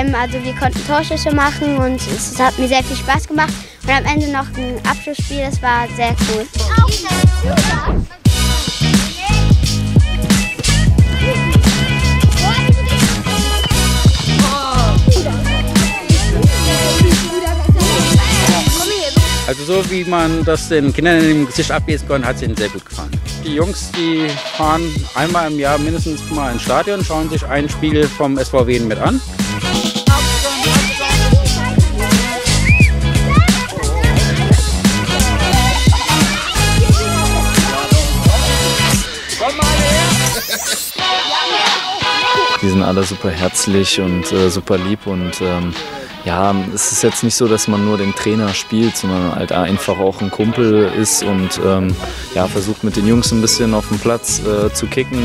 Ähm, also wir konnten Torschüsse machen und es, hat mir sehr viel Spaß gemacht. Und am Ende noch ein Abschlussspiel, das war sehr cool. Also so wie man das den Kindern im Gesicht ablesen konnte, hat es ihnen sehr gut gefallen. Die Jungs, die fahren einmal im Jahr mindestens mal ins Stadion, schauen sich ein Spiel vom SVW mit an. Die sind alle super herzlich und äh, super lieb und ähm, ja, es ist jetzt nicht so, dass man nur den Trainer spielt, sondern halt einfach auch ein Kumpel ist und ähm, ja, versucht mit den Jungs ein bisschen auf dem Platz äh, zu kicken.